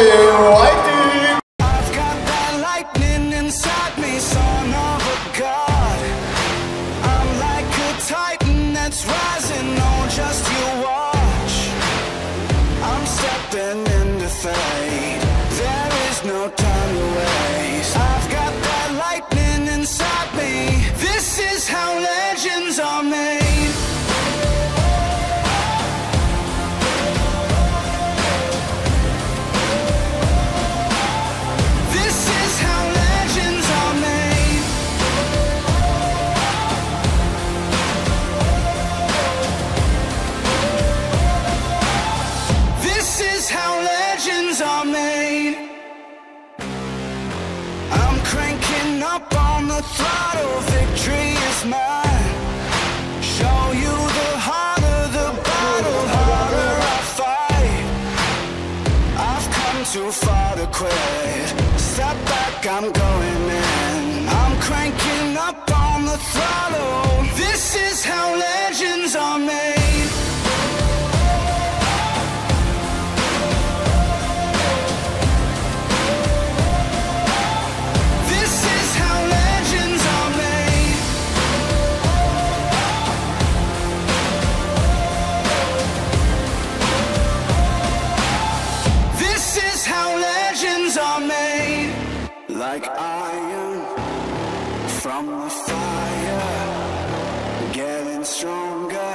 I've got that lightning inside me, son of a god. I'm like a titan that's rising oh, just you watch. I'm stepping into fate. There is no time to wait. Up on the throttle, victory is mine. Show you the harder the battle, harder I fight. I've come too far to quit. Step back, I'm going in. I'm cranking up on the throttle. Like iron from the fire, getting stronger.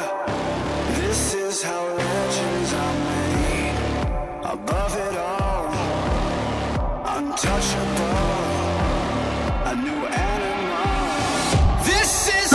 This is how legends are made. Above it all, untouchable. A new animal. This is